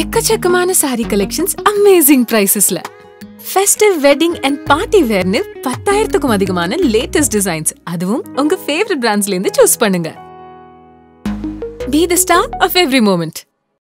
எக்கச்சக்கமான sari collections amazing பிரைசஸ்ல festive wedding and party வேர்னு பத்தாயிரத்துக்கும் அதிகமான லேட்டஸ்ட் டிசைன்ஸ் அதுவும் உங்க ஃபேவரட் பிராண்ட்ஸ்ல இருந்து சூஸ் பண்ணுங்க. Be the star of every moment